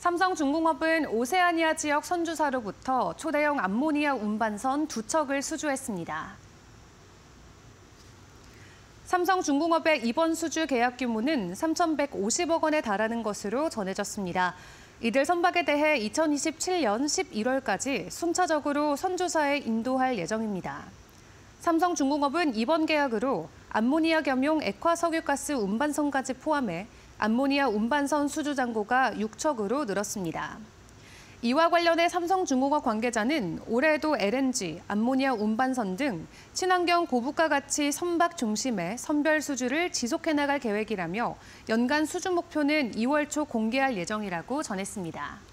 삼성중공업은 오세아니아 지역 선주사로부터 초대형 암모니아 운반선 두 척을 수주했습니다. 삼성중공업의 이번 수주 계약 규모는 3,150억 원에 달하는 것으로 전해졌습니다. 이들 선박에 대해 2027년 11월까지 순차적으로 선주사에 인도할 예정입니다. 삼성중공업은 이번 계약으로 암모니아 겸용 액화석유가스 운반선까지 포함해 암모니아 운반선 수주 잔고가 6척으로 늘었습니다. 이와 관련해 삼성중공업 관계자는 올해에도 LNG, 암모니아 운반선 등 친환경 고부가 가치 선박 중심의 선별 수주를 지속해 나갈 계획이라며 연간 수주 목표는 2월 초 공개할 예정이라고 전했습니다.